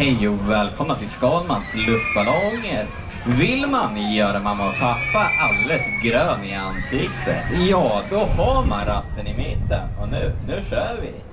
Hej och välkomna till Skalmans luftballonger. Vill man göra mamma och pappa alldeles grön i ansiktet, ja då har man ratten i mitten. Och nu, nu kör vi!